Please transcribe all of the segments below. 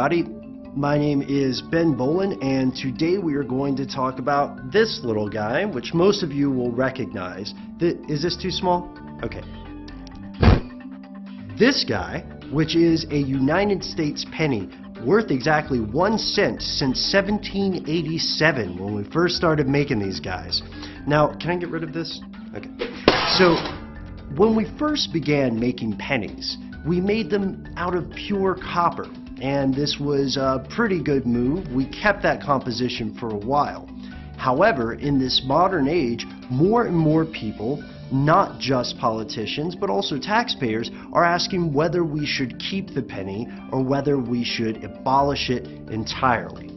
Everybody. My name is Ben Bowlin, and today we are going to talk about this little guy, which most of you will recognize. Is this too small? Okay. This guy, which is a United States penny, worth exactly one cent since 1787 when we first started making these guys. Now, can I get rid of this? Okay. So, when we first began making pennies, we made them out of pure copper, and this was a pretty good move. We kept that composition for a while. However, in this modern age, more and more people, not just politicians, but also taxpayers, are asking whether we should keep the penny or whether we should abolish it entirely.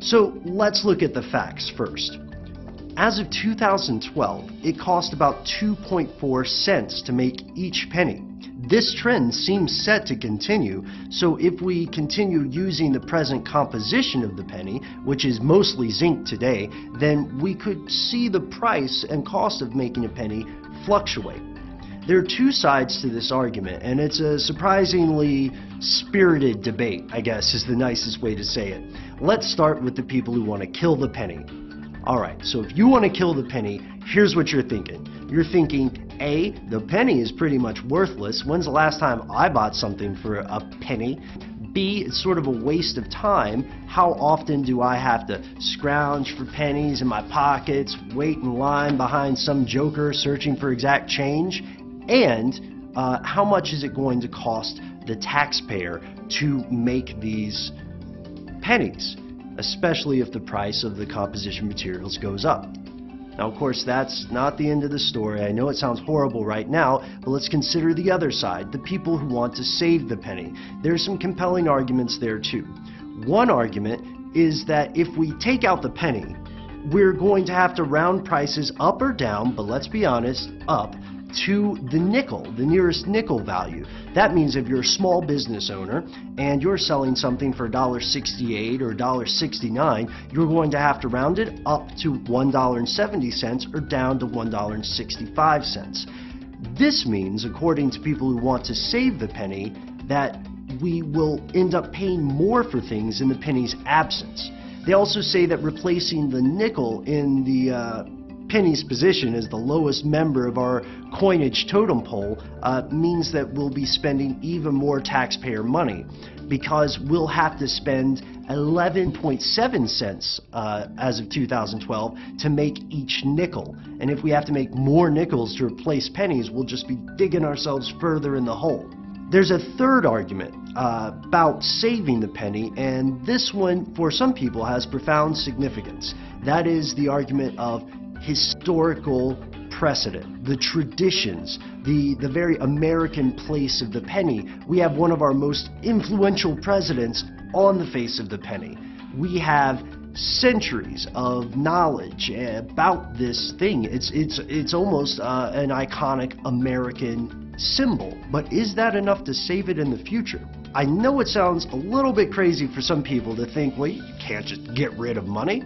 So let's look at the facts first. As of 2012, it cost about 2.4 cents to make each penny. This trend seems set to continue, so if we continue using the present composition of the penny, which is mostly zinc today, then we could see the price and cost of making a penny fluctuate. There are two sides to this argument, and it's a surprisingly spirited debate, I guess is the nicest way to say it. Let's start with the people who want to kill the penny. Alright, so if you want to kill the penny, here's what you're thinking. You're thinking, A, the penny is pretty much worthless. When's the last time I bought something for a penny? B, it's sort of a waste of time. How often do I have to scrounge for pennies in my pockets, wait in line behind some joker searching for exact change? And uh, how much is it going to cost the taxpayer to make these pennies? especially if the price of the composition materials goes up. Now, of course, that's not the end of the story. I know it sounds horrible right now, but let's consider the other side, the people who want to save the penny. There are some compelling arguments there, too. One argument is that if we take out the penny, we're going to have to round prices up or down, but let's be honest, up, to the nickel, the nearest nickel value. That means if you're a small business owner and you're selling something for $1.68 or $1.69, you're going to have to round it up to $1.70 or down to $1.65. This means, according to people who want to save the penny, that we will end up paying more for things in the penny's absence. They also say that replacing the nickel in the uh, penny's position as the lowest member of our coinage totem pole uh, means that we'll be spending even more taxpayer money because we'll have to spend 11.7 cents uh, as of 2012 to make each nickel. And if we have to make more nickels to replace pennies, we'll just be digging ourselves further in the hole. There's a third argument uh, about saving the penny, and this one, for some people, has profound significance. That is the argument of historical precedent, the traditions, the, the very American place of the penny. We have one of our most influential presidents on the face of the penny. We have centuries of knowledge about this thing. It's, it's, it's almost uh, an iconic American symbol. But is that enough to save it in the future? I know it sounds a little bit crazy for some people to think, well, you can't just get rid of money.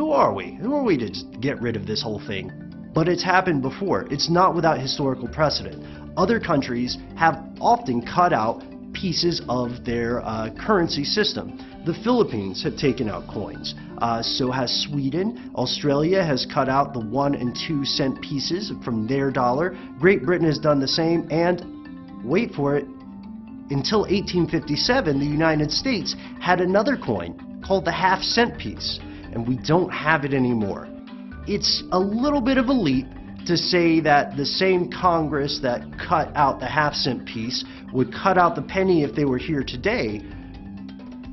Who are we? Who are we to get rid of this whole thing? But it's happened before. It's not without historical precedent. Other countries have often cut out pieces of their uh, currency system. The Philippines have taken out coins. Uh, so has Sweden. Australia has cut out the one and two cent pieces from their dollar. Great Britain has done the same. And wait for it, until 1857, the United States had another coin called the half cent piece and we don't have it anymore. It's a little bit of a leap to say that the same Congress that cut out the half cent piece would cut out the penny if they were here today.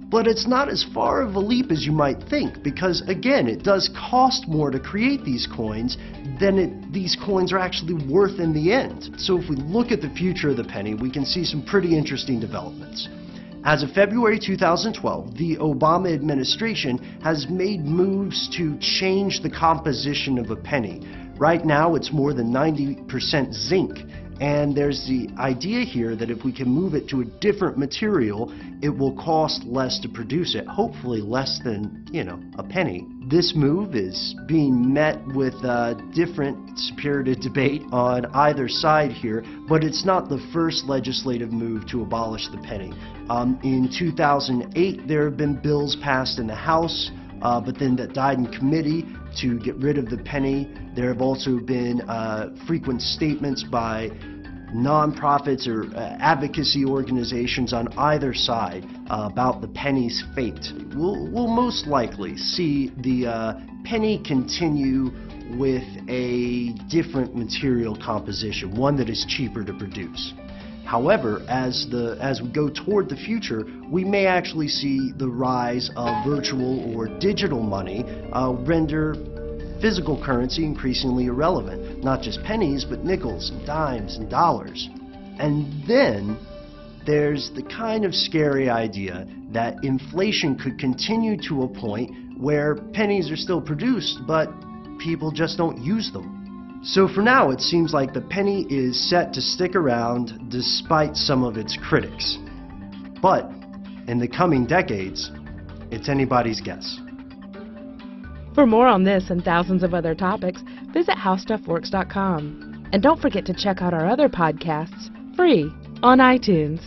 But it's not as far of a leap as you might think because, again, it does cost more to create these coins than it, these coins are actually worth in the end. So if we look at the future of the penny, we can see some pretty interesting developments. As of February 2012, the Obama administration has made moves to change the composition of a penny. Right now, it's more than 90% zinc. And there's the idea here that if we can move it to a different material, it will cost less to produce it. Hopefully less than, you know, a penny. This move is being met with a different spirited debate on either side here, but it's not the first legislative move to abolish the penny. Um, in 2008, there have been bills passed in the House, uh, but then that died in committee to get rid of the penny. There have also been uh, frequent statements by nonprofits or uh, advocacy organizations on either side uh, about the penny's fate. We'll, we'll most likely see the uh, penny continue with a different material composition, one that is cheaper to produce. However, as, the, as we go toward the future, we may actually see the rise of virtual or digital money uh, render physical currency increasingly irrelevant. Not just pennies, but nickels and dimes and dollars. And then there's the kind of scary idea that inflation could continue to a point where pennies are still produced, but people just don't use them. So for now, it seems like the penny is set to stick around despite some of its critics. But in the coming decades, it's anybody's guess. For more on this and thousands of other topics, visit HowStuffWorks.com. And don't forget to check out our other podcasts free on iTunes.